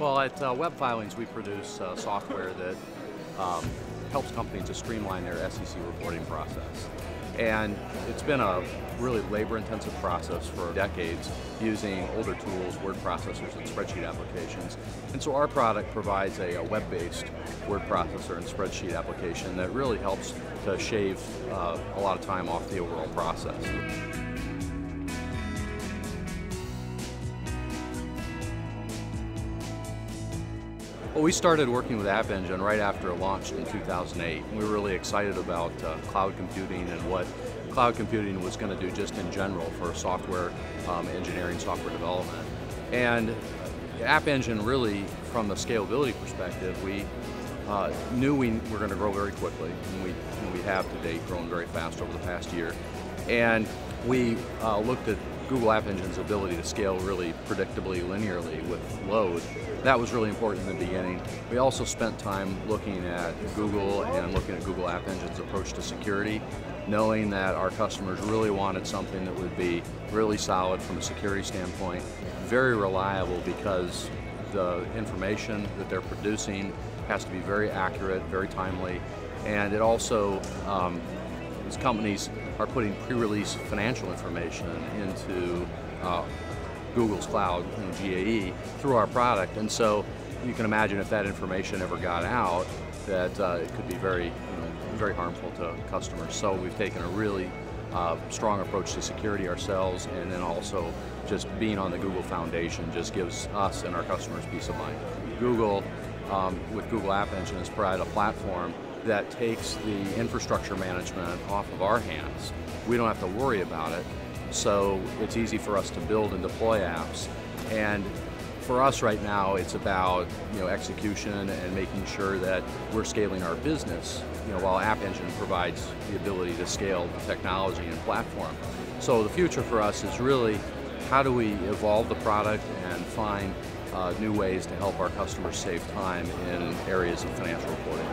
Well, at uh, WebFilings, we produce uh, software that um, helps companies to streamline their SEC reporting process. And it's been a really labor-intensive process for decades using older tools, word processors, and spreadsheet applications. And so our product provides a, a web-based word processor and spreadsheet application that really helps to shave uh, a lot of time off the overall process. Well, we started working with App Engine right after it launched in 2008. We were really excited about uh, cloud computing and what cloud computing was going to do just in general for software um, engineering, software development. And App Engine really, from the scalability perspective, we uh, knew we were going to grow very quickly, and we, and we have to date grown very fast over the past year. And we uh, looked at Google App Engine's ability to scale really predictably, linearly with load. That was really important in the beginning. We also spent time looking at Google and looking at Google App Engine's approach to security, knowing that our customers really wanted something that would be really solid from a security standpoint, very reliable because the information that they're producing has to be very accurate, very timely, and it also um, these companies are putting pre-release financial information into uh, Google's cloud, and GAE, through our product. And so you can imagine if that information ever got out, that uh, it could be very, you know, very harmful to customers. So we've taken a really uh, strong approach to security ourselves, and then also just being on the Google Foundation just gives us and our customers peace of mind. Google, um, with Google App Engine, has provided a platform that takes the infrastructure management off of our hands. We don't have to worry about it, so it's easy for us to build and deploy apps. And for us right now, it's about you know execution and making sure that we're scaling our business. You know, while App Engine provides the ability to scale the technology and platform. So the future for us is really how do we evolve the product and find uh, new ways to help our customers save time in areas of financial reporting.